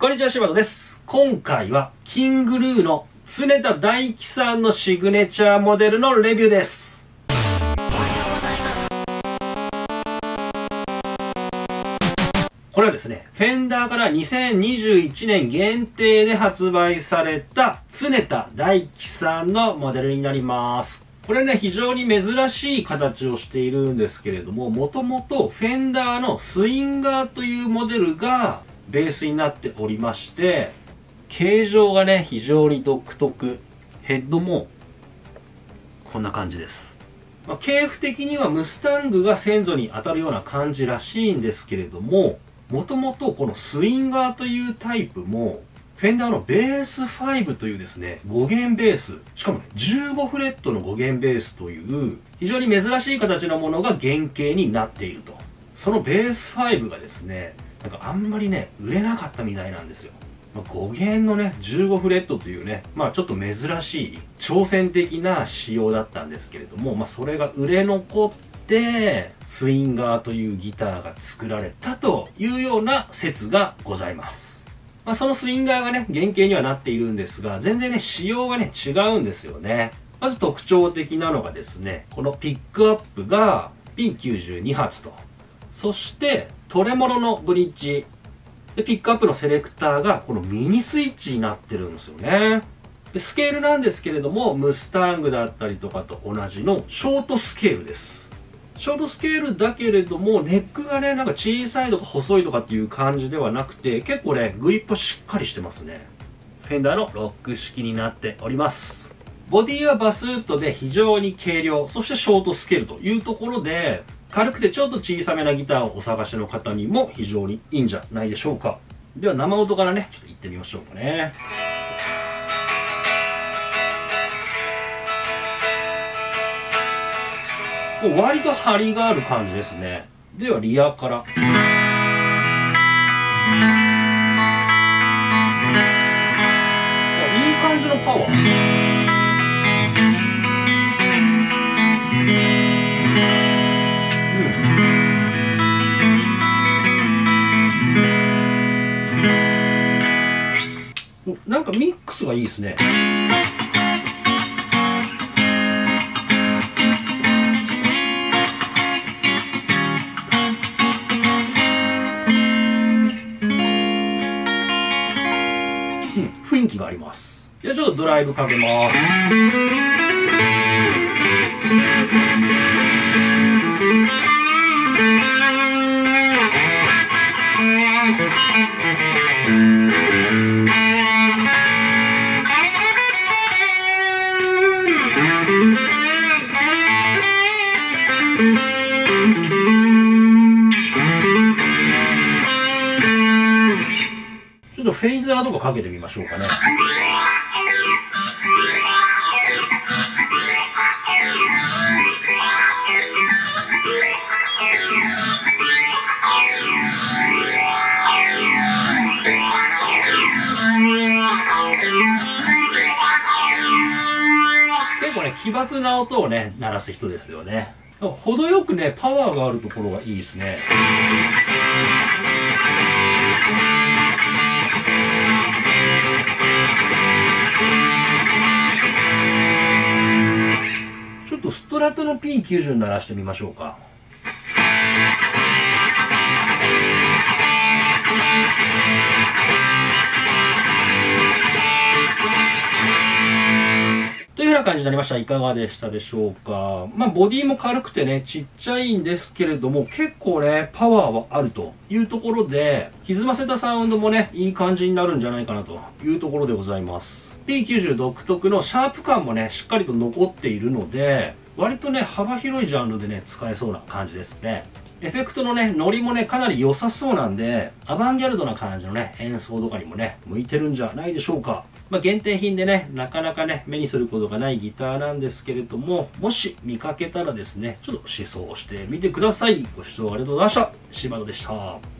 こんにちは、柴田です。今回は、キングルーの常田大樹さんのシグネチャーモデルのレビューです。これはですね、フェンダーから2021年限定で発売された常田大樹さんのモデルになります。これね、非常に珍しい形をしているんですけれども、もともとフェンダーのスインガーというモデルがベースになっておりまして、形状がね、非常に独特。ヘッドも、こんな感じです。まあ、系譜的にはムスタングが先祖に当たるような感じらしいんですけれども、もともとこのスインガーというタイプも、フェンダーのベース5というですね、5弦ベース、しかもね、15フレットの5弦ベースという、非常に珍しい形のものが原型になっていると。そのベース5がですね、なんかあんまりね、売れなかったみたいなんですよ。まあ、5弦のね、15フレットというね、まあちょっと珍しい、挑戦的な仕様だったんですけれども、まあそれが売れ残って、スインガーというギターが作られたというような説がございます。まあそのスインガーがね、原型にはなっているんですが、全然ね、仕様がね、違うんですよね。まず特徴的なのがですね、このピックアップが P92 発と、そしてトレモロのブリッジ、で、ピックアップのセレクターがこのミニスイッチになってるんですよね。でスケールなんですけれども、ムスタングだったりとかと同じのショートスケールです。ショートスケールだけれども、ネックがね、なんか小さいとか細いとかっていう感じではなくて、結構ね、グリップしっかりしてますね。フェンダーのロック式になっております。ボディはバスウッドで非常に軽量、そしてショートスケールというところで、軽くてちょっと小さめなギターをお探しの方にも非常にいいんじゃないでしょうか。では生音からね、ちょっと行ってみましょうかね。割と張りがある感じですね。ではリアから。いい感じのパワー。なんかミックスがいいですね。うん、雰囲気があります。じゃあちょっとドライブかけます。ちょっとフェイザーとかかけてみましょうかね。結構ね、奇抜な音をね、鳴らす人ですよね。程よくね、パワーがあるところがいいですね。ちょっとストラトの P90 鳴らしてみましょうか。な感じになりました。いかがでしたでしょうか。まあ、ボディも軽くてね、ちっちゃいんですけれども、結構ね、パワーはあるというところで、歪ませたサウンドもね、いい感じになるんじゃないかなというところでございます。P90 独特のシャープ感もね、しっかりと残っているので、割とね、幅広いジャンルでね、使えそうな感じですね。エフェクトのね、ノリもね、かなり良さそうなんで、アバンギャルドな感じのね、演奏とかにもね、向いてるんじゃないでしょうか。まあ、限定品でね、なかなかね、目にすることがないギターなんですけれども、もし見かけたらですね、ちょっと試奏してみてください。ご視聴ありがとうございました。柴田でした。